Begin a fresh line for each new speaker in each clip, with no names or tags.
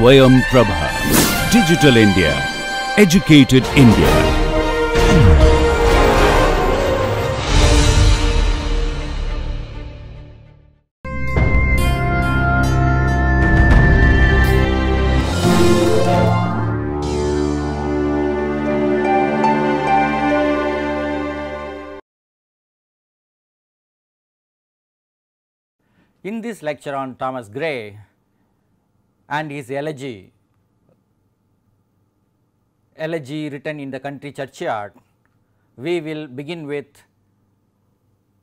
Swayam Prabha. Digital India. Educated India.
In this lecture on Thomas Gray and his elegy, elegy written in the country churchyard, we will begin with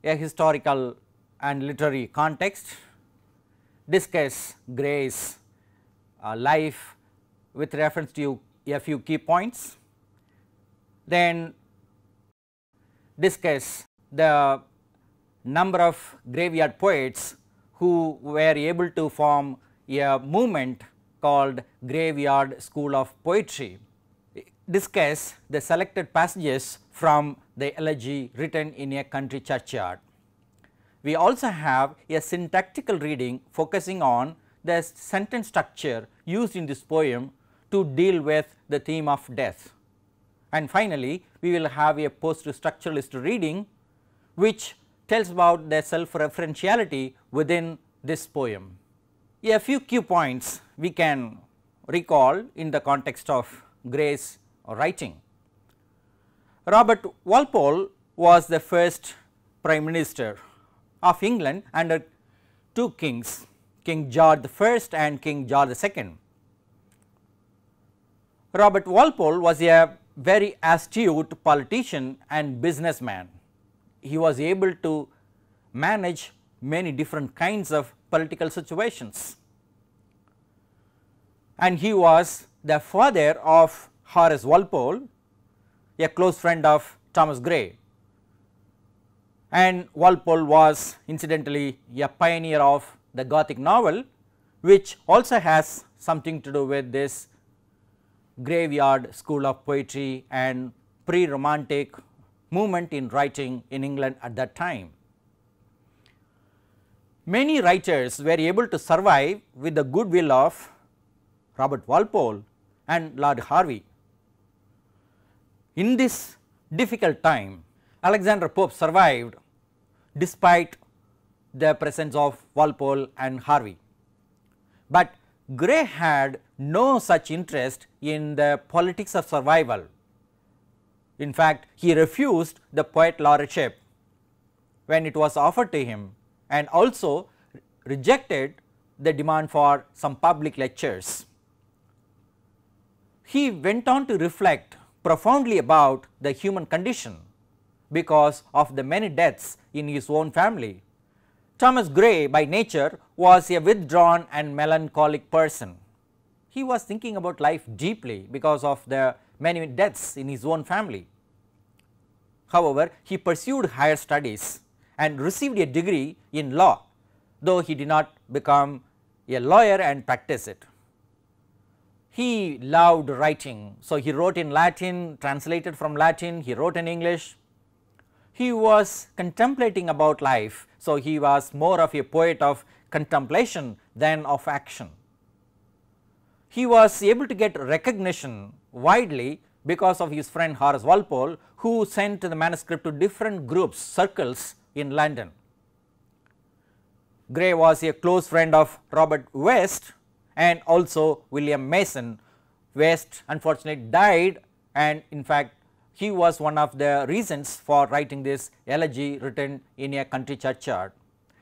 a historical and literary context, discuss Gray's uh, life with reference to a few key points, then discuss the number of graveyard poets who were able to form a movement called Graveyard School of Poetry. Discuss the selected passages from the elegy written in a country churchyard. We also have a syntactical reading focusing on the sentence structure used in this poem to deal with the theme of death. And finally, we will have a post structuralist reading which tells about the self referentiality within this poem. A few key points we can recall in the context of Gray's writing. Robert Walpole was the first prime minister of England under two kings, King George I and King George II. Robert Walpole was a very astute politician and businessman. He was able to manage many different kinds of political situations. And he was the father of Horace Walpole, a close friend of Thomas Gray. And Walpole was incidentally a pioneer of the Gothic novel, which also has something to do with this graveyard school of poetry and pre-romantic movement in writing in England at that time. Many writers were able to survive with the goodwill of Robert Walpole and Lord Hervey. In this difficult time, Alexander Pope survived despite the presence of Walpole and Hervey. But Gray had no such interest in the politics of survival. In fact, he refused the poet laureateship when it was offered to him and also rejected the demand for some public lectures. He went on to reflect profoundly about the human condition because of the many deaths in his own family. Thomas Gray by nature was a withdrawn and melancholic person. He was thinking about life deeply because of the many deaths in his own family. However, he pursued higher studies and received a degree in law, though he did not become a lawyer and practice it. He loved writing, so he wrote in Latin, translated from Latin, he wrote in English. He was contemplating about life, so he was more of a poet of contemplation than of action. He was able to get recognition widely because of his friend Horace Walpole, who sent the manuscript to different groups, circles in London. Gray was a close friend of Robert West and also William Mason. West unfortunately died and in fact, he was one of the reasons for writing this elegy written in a country churchyard.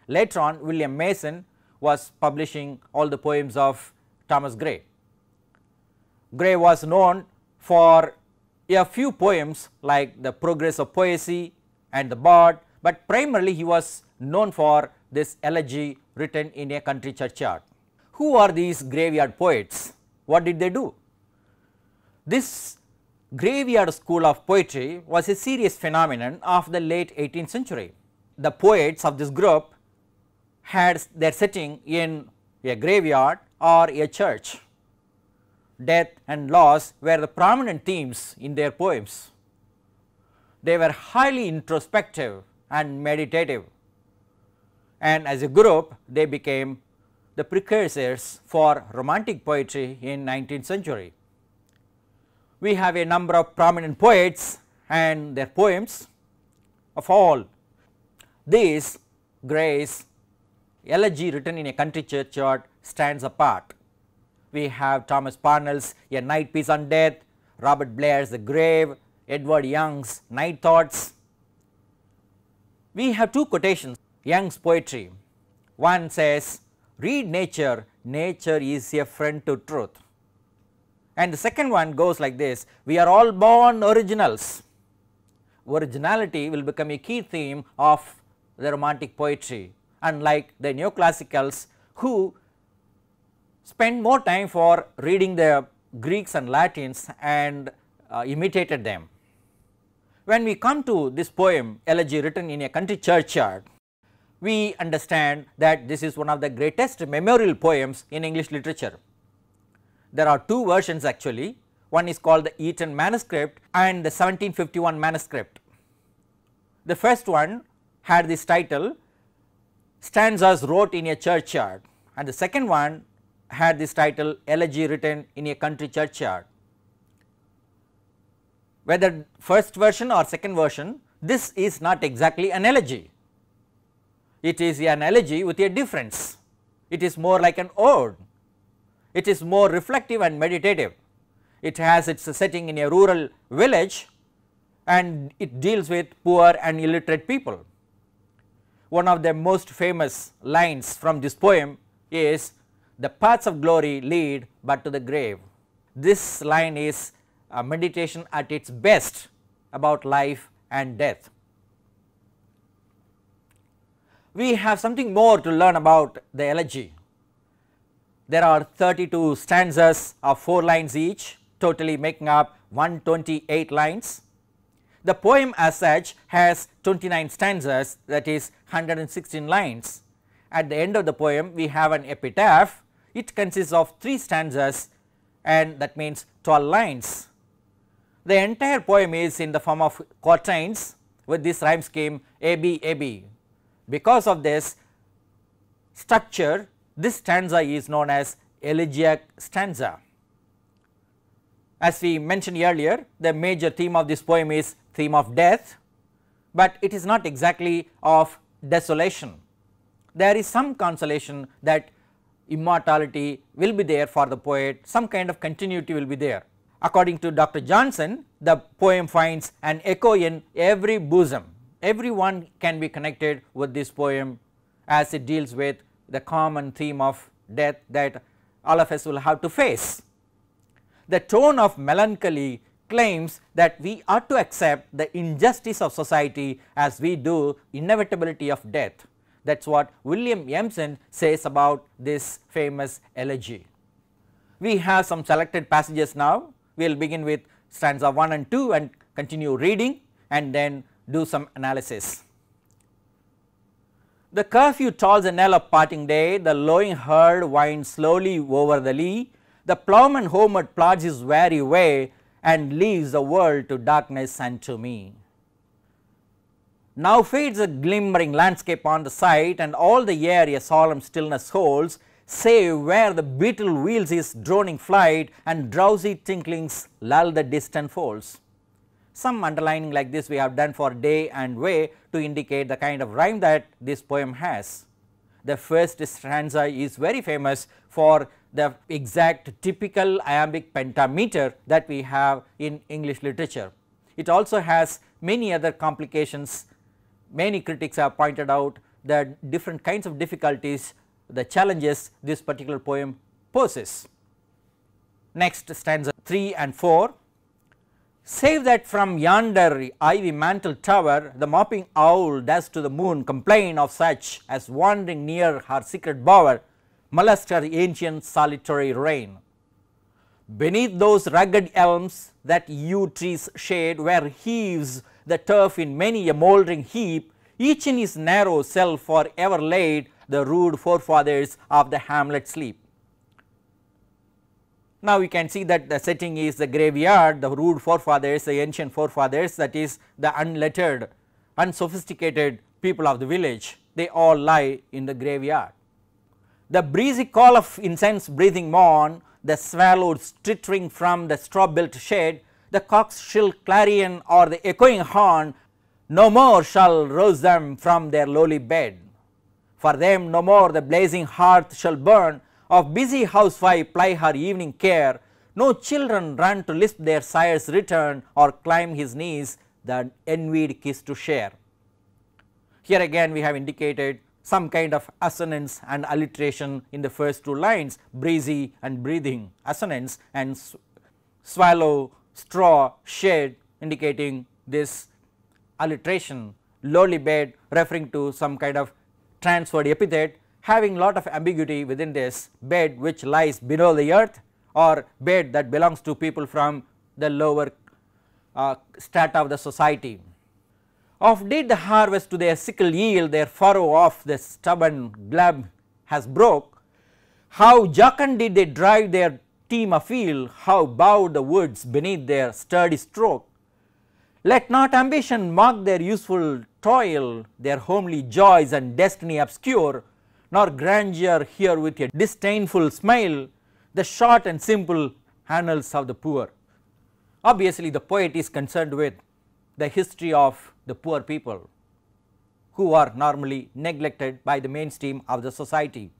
Later on William Mason was publishing all the poems of Thomas Gray. Gray was known for a few poems like the Progress of Poesy and the Bard, but primarily he was known for this elegy written in a country churchyard. Who are these graveyard poets? What did they do? This graveyard school of poetry was a serious phenomenon of the late 18th century. The poets of this group had their setting in a graveyard or a church. Death and loss were the prominent themes in their poems. They were highly introspective and meditative and as a group they became the precursors for romantic poetry in 19th century. We have a number of prominent poets and their poems of all these Gray's elegy written in a country churchyard stands apart. We have Thomas Parnell's A Night Piece on Death, Robert Blair's The Grave, Edward Young's Night Thoughts. We have two quotations Young's poetry. One says, read nature, nature is a friend to truth. And the second one goes like this, we are all born originals. Originality will become a key theme of the romantic poetry unlike the neoclassicals who spend more time for reading the Greeks and Latins and uh, imitated them. When we come to this poem elegy written in a country churchyard, we understand that this is one of the greatest memorial poems in English literature. There are two versions actually, one is called the Eton manuscript and the 1751 manuscript. The first one had this title stanzas wrote in a churchyard and the second one had this title elegy written in a country churchyard. Whether first version or second version this is not exactly an elegy, it is an elegy with a difference, it is more like an ode, it is more reflective and meditative. It has its setting in a rural village and it deals with poor and illiterate people one of the most famous lines from this poem is the paths of glory lead but to the grave. This line is meditation at its best about life and death. We have something more to learn about the elegy. There are 32 stanzas of 4 lines each totally making up 128 lines the poem as such has 29 stanzas that is 116 lines. At the end of the poem we have an epitaph, it consists of 3 stanzas and that means 12 lines. The entire poem is in the form of quatrains with this rhyme scheme AB AB. Because of this structure this stanza is known as elegiac stanza. As we mentioned earlier the major theme of this poem is theme of death, but it is not exactly of desolation. There is some consolation that immortality will be there for the poet, some kind of continuity will be there. According to Dr. Johnson, the poem finds an echo in every bosom, everyone can be connected with this poem as it deals with the common theme of death that all of us will have to face. The tone of melancholy claims that we ought to accept the injustice of society as we do inevitability of death. That is what William Empson says about this famous elegy. We have some selected passages now, we will begin with stanza 1 and 2 and continue reading and then do some analysis. The curfew tolls the knell of parting day, the lowing herd winds slowly over the lea, the ploughman homeward plods his weary way, and leaves the world to darkness and to me. Now fades the glimmering landscape on the sight and all the air a solemn stillness holds save where the beetle wheels his droning flight and drowsy tinklings lull the distant folds. Some underlining like this we have done for day and way to indicate the kind of rhyme that this poem has. The first stanza is very famous for the exact typical iambic pentameter that we have in English literature. It also has many other complications, many critics have pointed out the different kinds of difficulties, the challenges this particular poem poses. Next stanza 3 and 4 Save that from yonder ivy mantled tower the mopping owl does to the moon complain of such as wandering near her secret bower molest her ancient solitary reign. Beneath those rugged elms that yew trees shade where heaves the turf in many a mouldering heap, each in his narrow cell for ever laid the rude forefathers of the hamlet sleep. Now, we can see that the setting is the graveyard, the rude forefathers, the ancient forefathers that is the unlettered, unsophisticated people of the village, they all lie in the graveyard. The breezy call of incense breathing morn, the swallows twittering from the straw built shed, the cock's shrill clarion or the echoing horn, no more shall rouse them from their lowly bed. For them no more the blazing hearth shall burn, of busy housewife ply her evening care, no children run to lisp their sire's return or climb his knees the envied kiss to share. Here again we have indicated some kind of assonance and alliteration in the first two lines breezy and breathing assonance and swallow, straw, shed indicating this alliteration, lowly bed referring to some kind of transferred epithet having lot of ambiguity within this bed which lies below the earth or bed that belongs to people from the lower uh, strata of the society. Of did the harvest to their sickle yield their furrow of the stubborn glebe has broke, how jocund did they drive their team afield, how bowed the woods beneath their sturdy stroke. Let not ambition mock their useful toil, their homely joys and destiny obscure, nor grandeur hear with a disdainful smile the short and simple annals of the poor. Obviously, the poet is concerned with the history of the poor people who are normally neglected by the mainstream of the society.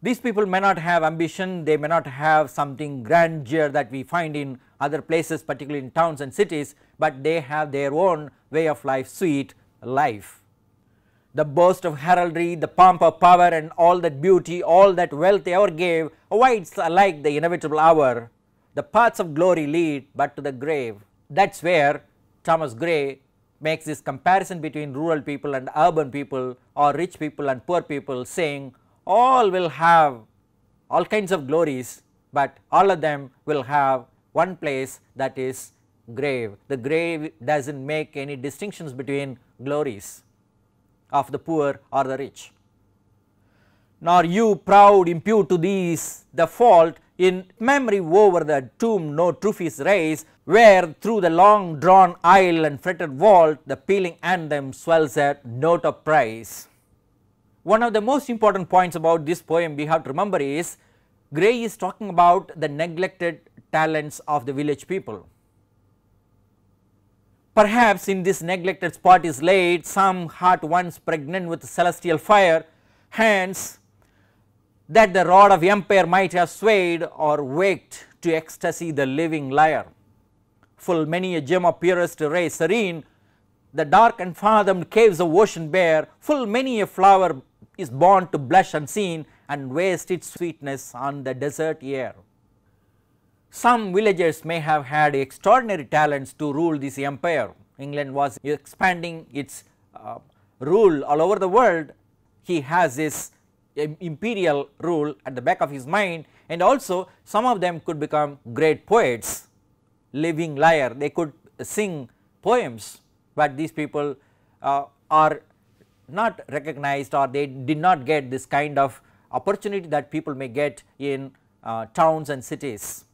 These people may not have ambition, they may not have something grandeur that we find in other places particularly in towns and cities, but they have their own way of life sweet life. The boast of heraldry, the pomp of power and all that beauty, all that wealth they ever gave awaits alike the inevitable hour. The paths of glory lead but to the grave. That is where Thomas Gray makes this comparison between rural people and urban people or rich people and poor people saying all will have all kinds of glories, but all of them will have one place that is grave. The grave does not make any distinctions between glories of the poor or the rich. Nor you proud impute to these the fault in memory over the tomb no trophies raise, where through the long drawn aisle and fretted vault the pealing anthem swells a note of praise. One of the most important points about this poem we have to remember is Gray is talking about the neglected talents of the village people. Perhaps in this neglected spot is laid some heart once pregnant with celestial fire, hence that the rod of empire might have swayed or waked to ecstasy the living lyre. Full many a gem of purest ray serene, the dark and fathomed caves of ocean bear, full many a flower is born to blush unseen and waste its sweetness on the desert air. Some villagers may have had extraordinary talents to rule this empire. England was expanding its uh, rule all over the world. He has this imperial rule at the back of his mind and also some of them could become great poets, living lyre, they could sing poems, but these people uh, are not recognized or they did not get this kind of opportunity that people may get in uh, towns and cities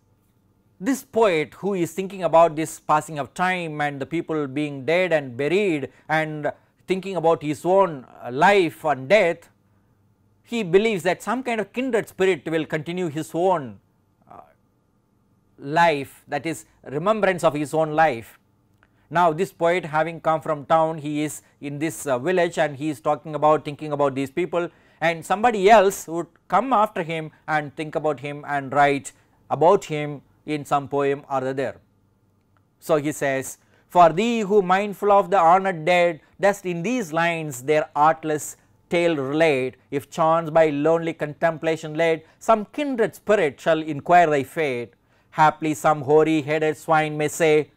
this poet who is thinking about this passing of time and the people being dead and buried and thinking about his own uh, life and death, he believes that some kind of kindred spirit will continue his own uh, life that is remembrance of his own life. Now this poet having come from town he is in this uh, village and he is talking about thinking about these people. And somebody else would come after him and think about him and write about him in some poem or other. So, he says for thee who mindful of the honored dead dost in these lines their artless tale relate. If chance by lonely contemplation led some kindred spirit shall inquire thy fate. Haply some hoary headed swine may say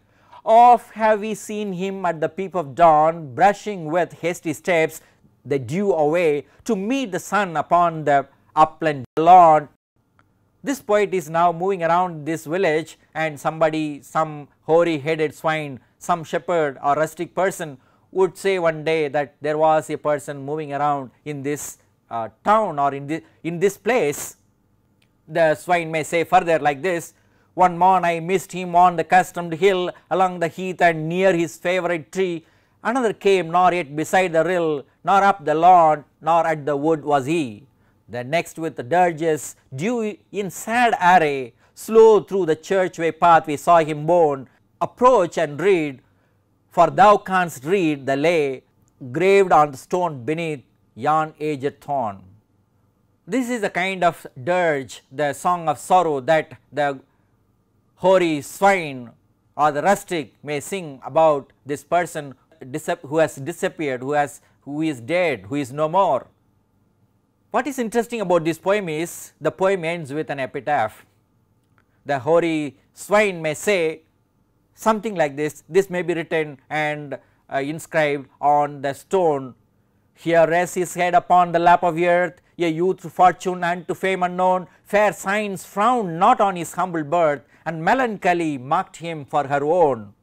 oft have we seen him at the peep of dawn brushing with hasty steps the dew away to meet the sun upon the upland lawn this poet is now moving around this village and somebody, some hoary headed swine, some shepherd or rustic person would say one day that there was a person moving around in this uh, town or in this, in this place. The swine may say further like this, one morn I missed him on the customed hill along the heath and near his favourite tree. Another came nor yet beside the rill, nor up the lawn, nor at the wood was he. The next with the dirges, due in sad array, slow through the churchway path we saw him borne, approach and read, for thou canst read the lay graved on the stone beneath yon aged thorn. This is a kind of dirge, the song of sorrow that the hoary swine or the rustic may sing about this person who has disappeared, who has who is dead, who is no more. What is interesting about this poem is the poem ends with an epitaph. The hoary swine may say something like this, this may be written and uh, inscribed on the stone. Here rests his head upon the lap of earth, a youth to fortune and to fame unknown, fair signs frown not on his humble birth, and melancholy marked him for her own.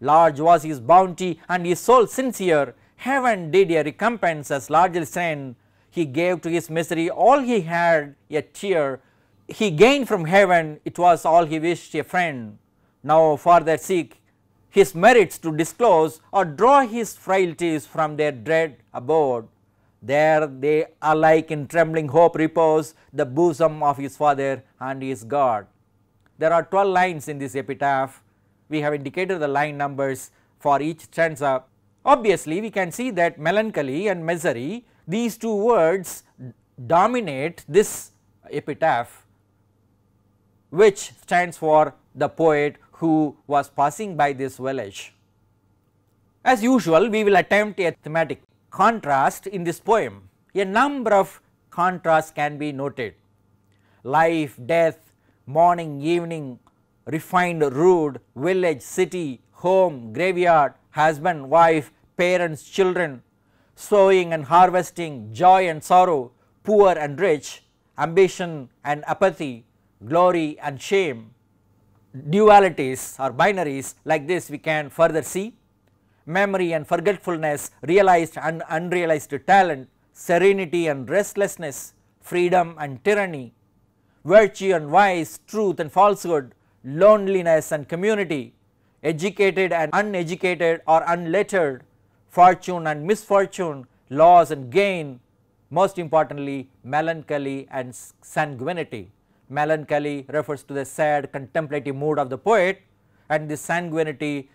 Large was his bounty and his soul sincere, heaven did a recompense as largely send, he gave to his misery all he had a tear, he gained from heaven it was all he wished a friend. Now further seek his merits to disclose or draw his frailties from their dread abode. There they alike in trembling hope repose the bosom of his father and his God. There are 12 lines in this epitaph. We have indicated the line numbers for each stanza. Obviously, we can see that melancholy and misery, these two words dominate this epitaph, which stands for the poet who was passing by this village. As usual, we will attempt a thematic contrast in this poem. A number of contrasts can be noted. Life, death, morning, evening, refined, rude, village, city, home, graveyard, husband, wife, parents, children, sowing and harvesting, joy and sorrow, poor and rich, ambition and apathy, glory and shame, dualities or binaries like this we can further see. Memory and forgetfulness, realized and unrealized talent, serenity and restlessness, freedom and tyranny, virtue and vice, truth and falsehood, loneliness and community, educated and uneducated or unlettered, fortune and misfortune, loss and gain, most importantly melancholy and sanguinity. Melancholy refers to the sad contemplative mood of the poet and the sanguinity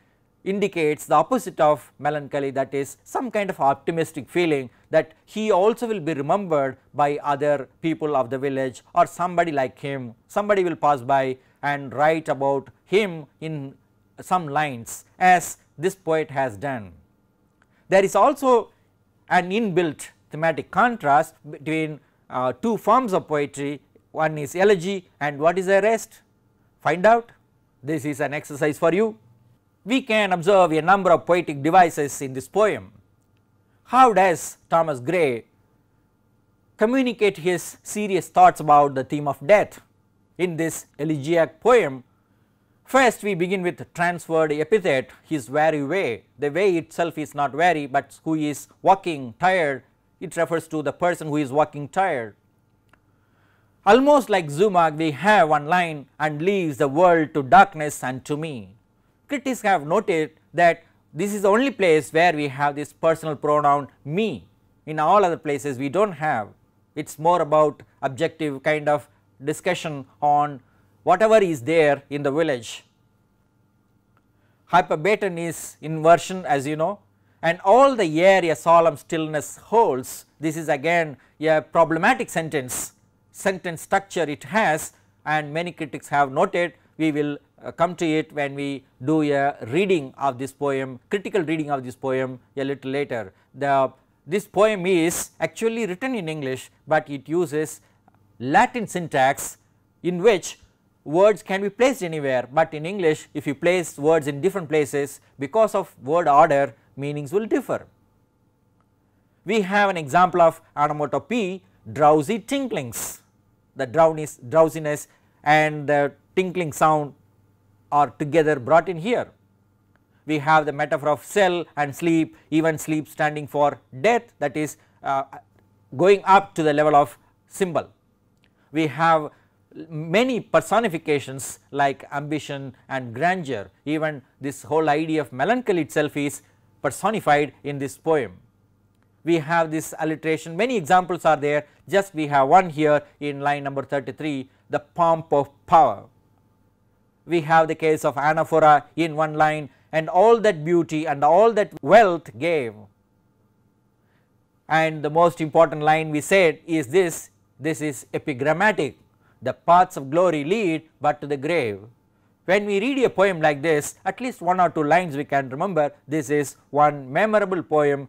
indicates the opposite of melancholy that is some kind of optimistic feeling that he also will be remembered by other people of the village or somebody like him, somebody will pass by and write about him in some lines as this poet has done. There is also an inbuilt thematic contrast between uh, two forms of poetry one is elegy and what is the rest find out this is an exercise for you. We can observe a number of poetic devices in this poem. How does Thomas Gray communicate his serious thoughts about the theme of death in this elegiac poem? First we begin with transferred epithet his weary way, the way itself is not weary, but who is walking tired it refers to the person who is walking tired. Almost like zeugma we have one line and leaves the world to darkness and to me. Critics have noted that this is the only place where we have this personal pronoun me, in all other places we do not have, it is more about objective kind of discussion on whatever is there in the village. Hyperbaton is inversion as you know and all the air a solemn stillness holds, this is again a problematic sentence sentence structure it has and many critics have noted we will Uh, come to it when we do a reading of this poem critical reading of this poem a little later. The this poem is actually written in English, but it uses Latin syntax in which words can be placed anywhere, but in English if you place words in different places because of word order meanings will differ. We have an example of onomatopoeia drowsy tinklings the drowsiness and the tinkling sound are together brought in here. We have the metaphor of cell and sleep even sleep standing for death that is uh, going up to the level of symbol. We have many personifications like ambition and grandeur even this whole idea of melancholy itself is personified in this poem. we have this alliteration many examples are there just we have one here in line number 33 the pomp of power. We have the case of anaphora in one line and all that beauty and all that wealth gave and the most important line we said is this this is epigrammatic the paths of glory lead but to the grave. When we read a poem like this at least one or two lines we can remember this is one memorable poem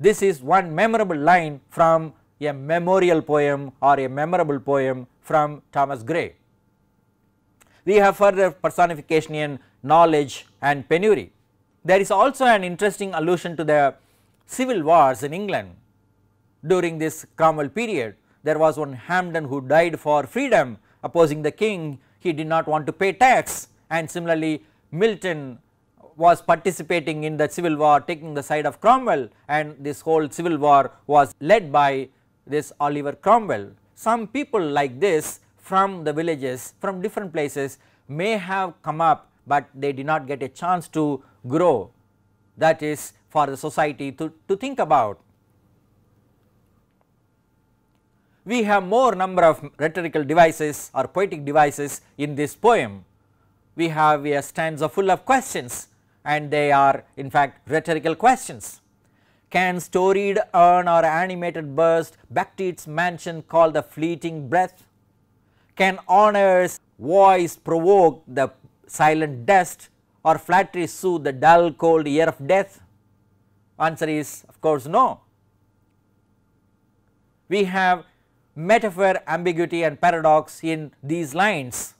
this is one memorable line from a memorial poem or a memorable poem from Thomas Gray. We have further personification in knowledge and penury. There is also an interesting allusion to the civil wars in England during this Cromwell period. There was one Hampden who died for freedom opposing the king, he did not want to pay tax and similarly Milton was participating in the civil war taking the side of Cromwell and this whole civil war was led by this Oliver Cromwell. Some people like this from the villages from different places may have come up, but they did not get a chance to grow that is for the society to, to think about. We have more number of rhetorical devices or poetic devices in this poem. We have a stanza full of questions and they are in fact rhetorical questions. Can storied urn or animated burst back to its mansion call the fleeting breath? Can honors voice provoke the silent dust or flattery soothe the dull cold ear of death? Answer is of course no. We have metaphor, ambiguity and paradox in these lines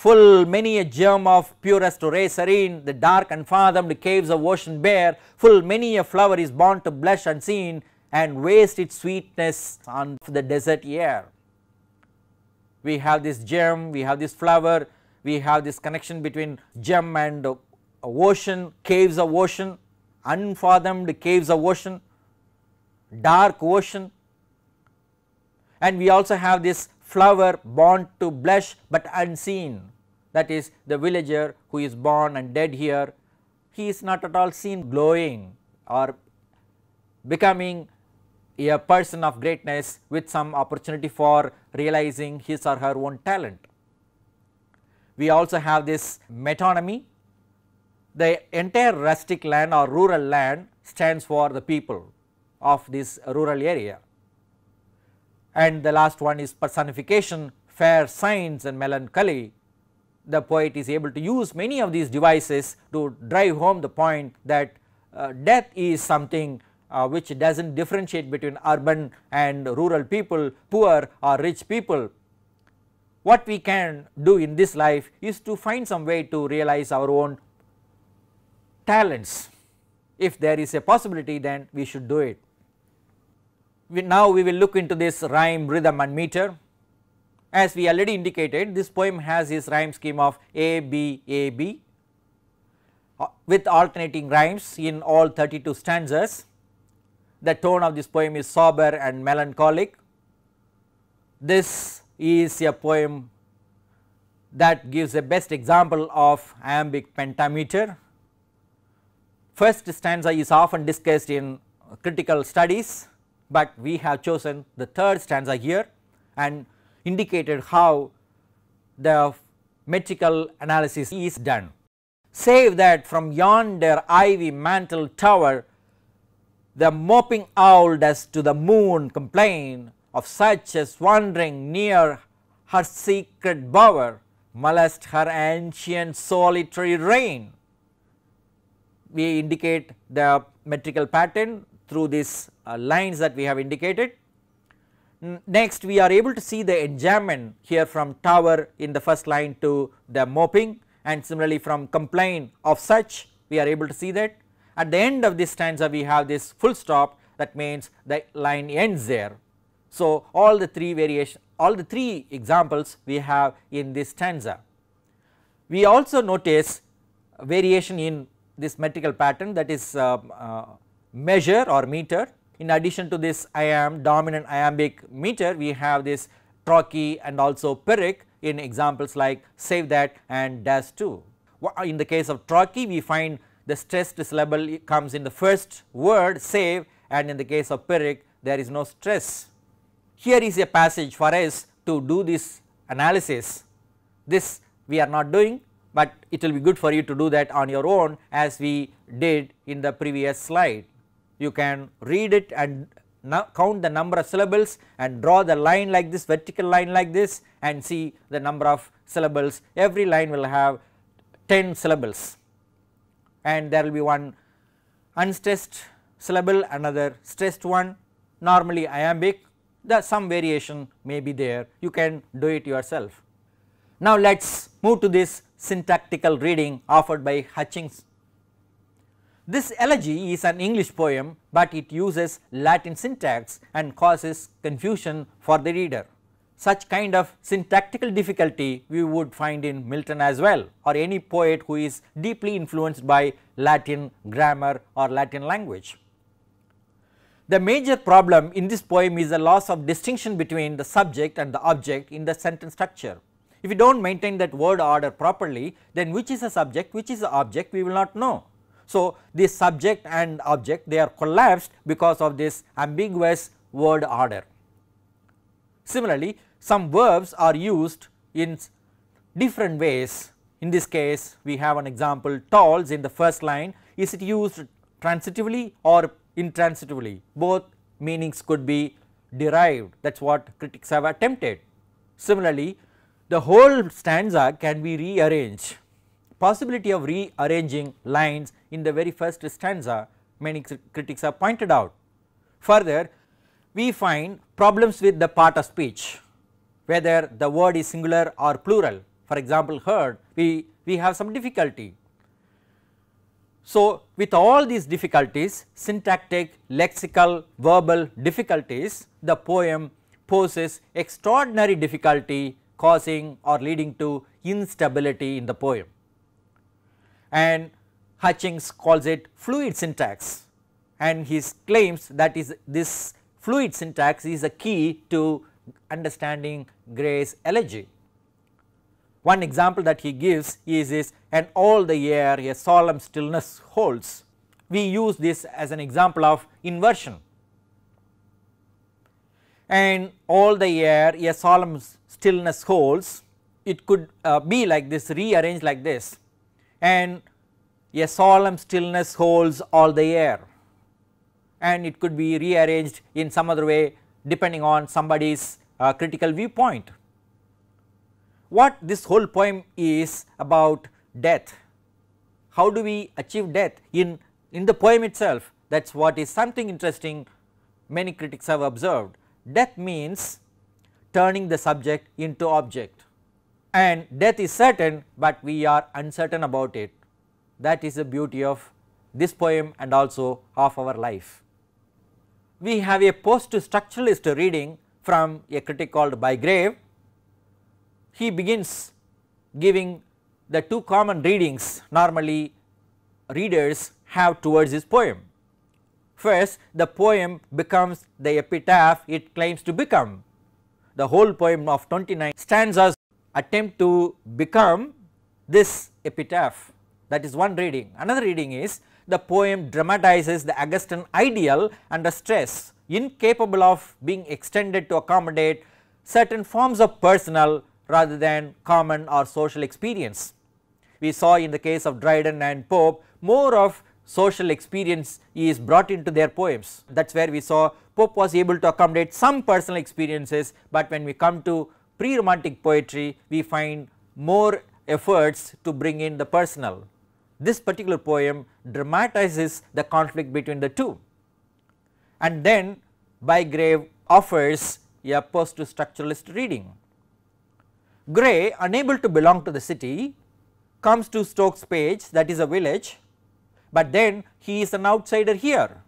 full many a gem of purest ray serene, the dark unfathomed caves of ocean bare, full many a flower is born to blush unseen and waste its sweetness on the desert air. We have this gem, we have this flower, we have this connection between gem and ocean, caves of ocean, unfathomed caves of ocean, dark ocean. And we also have this flower born to blush but unseen. That is the villager who is born and dead here. He is not at all seen glowing or becoming a person of greatness with some opportunity for realizing his or her own talent. We also have this metonymy. The entire rustic land or rural land stands for the people of this rural area. And the last one is personification fair signs and melancholy. The poet is able to use many of these devices to drive home the point that uh, death is something uh, which does not differentiate between urban and rural people, poor or rich people. What we can do in this life is to find some way to realize our own talents. If there is a possibility then we should do it. We now we will look into this rhyme, rhythm and meter. As we already indicated this poem has this rhyme scheme of A, B, A, B uh, with alternating rhymes in all 32 stanzas. The tone of this poem is sober and melancholic. This is a poem that gives a best example of iambic pentameter. First stanza is often discussed in critical studies, but we have chosen the third stanza here and indicated how the metrical analysis is done. Save that from yonder ivy mantled tower the moping owl does to the moon complain of such as wandering near her secret bower molest her ancient solitary reign. We indicate the metrical pattern through these uh, lines that we have indicated Next we are able to see the enjambment here from tower in the first line to the moping and similarly from complain of such we are able to see that. At the end of this stanza we have this full stop that means the line ends there. So, all the three variation all the three examples we have in this stanza. We also notice variation in this metrical pattern that is uh, uh, measure or meter in addition to this iamb dominant iambic meter we have this trochee and also pyrrhic in examples like save that and dash 2. In the case of trochee we find the stressed syllable comes in the first word save and in the case of Pyrrhic there is no stress. Here is a passage for us to do this analysis. This we are not doing, but it will be good for you to do that on your own as we did in the previous slide. You can read it and count the number of syllables and draw the line like this vertical line like this and see the number of syllables every line will have 10 syllables and there will be one unstressed syllable another stressed one normally iambic the some variation may be there you can do it yourself. Now let us move to this syntactical reading offered by Hutchings this elegy is an English poem, but it uses Latin syntax and causes confusion for the reader. Such kind of syntactical difficulty we would find in Milton as well or any poet who is deeply influenced by Latin grammar or Latin language. The major problem in this poem is the loss of distinction between the subject and the object in the sentence structure. If you do not maintain that word order properly, then which is the subject, which is the object we will not know. So, this subject and object they are collapsed because of this ambiguous word order. Similarly, some verbs are used in different ways. In this case, we have an example tolls in the first line. Is it used transitively or intransitively? Both meanings could be derived that is what critics have attempted. Similarly, the whole stanza can be rearranged possibility of rearranging lines in the very first stanza many critics have pointed out. Further we find problems with the part of speech whether the word is singular or plural for example heard we, we have some difficulty. So with all these difficulties syntactic, lexical, verbal difficulties the poem poses extraordinary difficulty causing or leading to instability in the poem and Hutchings calls it fluid syntax and he claims that is this fluid syntax is a key to understanding Gray's elegy. One example that he gives is this and all the air a solemn stillness holds. We use this as an example of inversion and all the air a solemn stillness holds it could uh, be like this rearranged like this and a solemn stillness holds all the air and it could be rearranged in some other way depending on somebody's uh, critical viewpoint. What this whole poem is about death, how do we achieve death in, in the poem itself that is what is something interesting many critics have observed. Death means turning the subject into object and death is certain, but we are uncertain about it that is the beauty of this poem and also of our life. We have a post structuralist reading from a critic called Bygrave. He begins giving the two common readings normally readers have towards this poem. First the poem becomes the epitaph it claims to become. The whole poem of 29 stanzas attempt to become this epitaph that is one reading. Another reading is the poem dramatizes the Augustan ideal under stress incapable of being extended to accommodate certain forms of personal rather than common or social experience. We saw in the case of Dryden and Pope more of social experience is brought into their poems that is where we saw Pope was able to accommodate some personal experiences, but when we come to pre-romantic poetry we find more efforts to bring in the personal. This particular poem dramatizes the conflict between the two and then Bygrave offers a post structuralist reading. Gray unable to belong to the city comes to Stoke Poges that is a village, but then he is an outsider here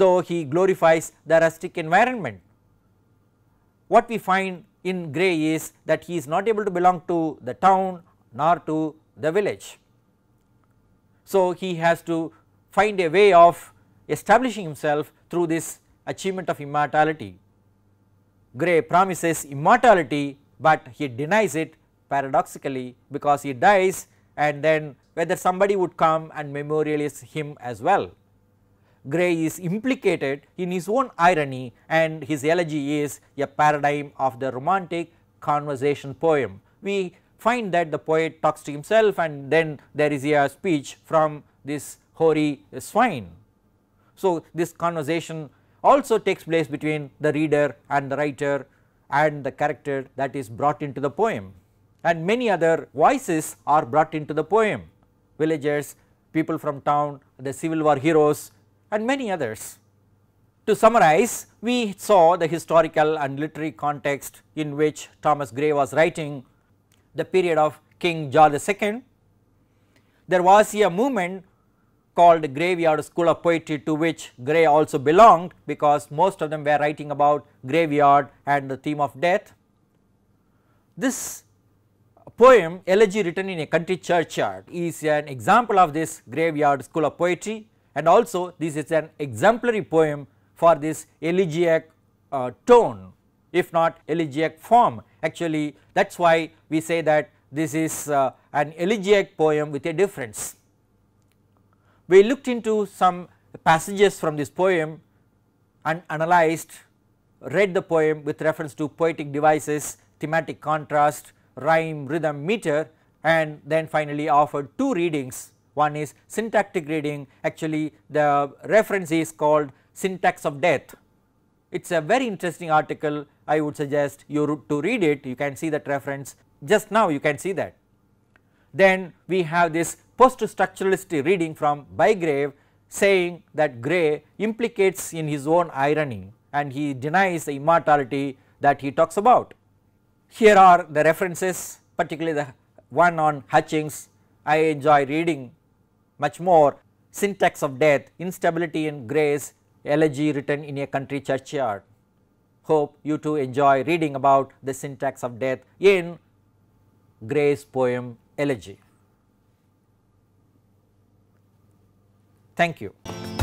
though he glorifies the rustic environment. What we find in Gray is that he is not able to belong to the town nor to the village. So, he has to find a way of establishing himself through this achievement of immortality. Gray promises immortality, but he denies it paradoxically because he dies and then whether somebody would come and memorialize him as well. Gray is implicated in his own irony and his elegy is a paradigm of the romantic conversation poem. We find that the poet talks to himself and then there is a speech from this hoary swine. So, this conversation also takes place between the reader and the writer and the character that is brought into the poem and many other voices are brought into the poem villagers, people from town, the civil war heroes and many others. To summarize, we saw the historical and literary context in which Thomas Gray was writing the period of King George II. There was a movement called Graveyard School of Poetry to which Gray also belonged because most of them were writing about graveyard and the theme of death. This poem elegy written in a country churchyard is an example of this graveyard school of poetry and also this is an exemplary poem for this elegiac uh, tone if not elegiac form actually that is why we say that this is uh, an elegiac poem with a difference. We looked into some passages from this poem and analyzed read the poem with reference to poetic devices, thematic contrast, rhyme, rhythm, meter and then finally offered two readings. One is syntactic reading actually the reference is called syntax of death. It is a very interesting article I would suggest you to read it you can see that reference just now you can see that. Then we have this post structuralist reading from Bygrave saying that Gray implicates in his own irony and he denies the immortality that he talks about. Here are the references particularly the one on Hutchings I enjoy reading much more syntax of death instability in Gray's elegy written in a country churchyard. Hope you too enjoy reading about the syntax of death in Gray's poem elegy. Thank you.